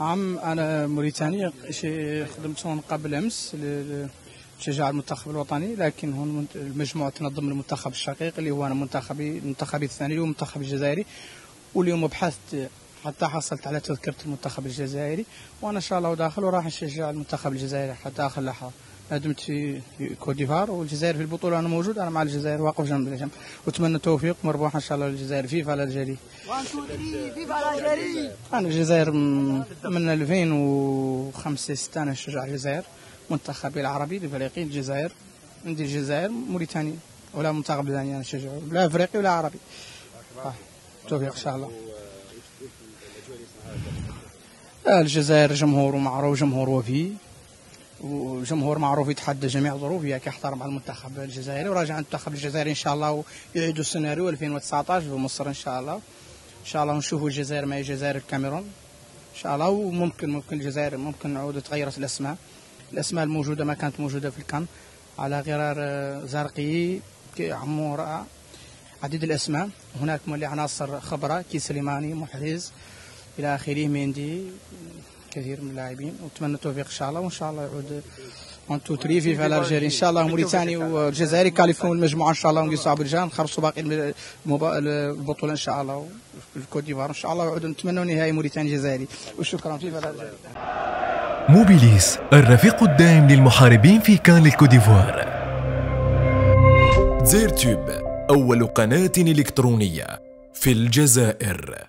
عام أنا موريتاني خدمت هون قبل أمس شجعت المنتخب الوطني لكن هون المجموعة تنظم المنتخب الشقيق اللي هو أنا منتخبي المنتخبي الثاني هو المنتخب الجزائري. واليوم بحثت حتى حصلت على تذكرة المنتخب الجزائري وأنا إن شاء الله داخل وراح نشجع المنتخب الجزائري حتى آخر لحظة. دمت في كوت ديفار والجزائر في البطولة أنا موجود أنا مع الجزائر واقف جنب الجنب. واتمنى التوفيق مربوح إن شاء الله للجزائر. viva l'Algérie فيفا الجزائري أنا الجزائر من 2005 6 أنا نشجع الجزائر. منتخبي العربي الإفريقي الجزائر. عندي الجزائر موريتانيا ولا منتخب ثاني أنا نشجعه لا إفريقي ولا عربي. التوفيق إن شاء الله. الجزائر جمهور معروف جمهور وفي. وجمهور معروف يتحدى جميع ظروفه كيحترم على المنتخب الجزائري وراجع المنتخب الجزائري إن شاء الله ويعيدوا السيناريو 2019 في مصر إن شاء الله. إن شاء الله نشوفوا الجزائر مع الجزائر الكاميرون. إن شاء الله وممكن ممكن الجزائر ممكن نعود تغيرت الأسماء. الأسماء الموجودة ما كانت موجودة في الكان على غرار زرقي عمورة عديد الأسماء. هناك مولي عناصر خبره كي سليماني محرز إلى آخره ميندي. كثير من اللاعبين ونتمنى التوفيق ان شاء الله وان شاء الله يعود 1 2 3 في الجزائر ان شاء الله موريتاني والجزائري كاليفون المجموعه ان شاء الله ونقيسوا برجان نخلصوا باقي البطوله ان شاء الله في الكوت ديفوار ان شاء الله وعود نتمنى نهائي موريتاني جزائري وشكرا في الجزائر موبيليس الرفيق الدائم للمحاربين في كان الكوت ديفوار. زيرتوب أول قناة إلكترونية في الجزائر.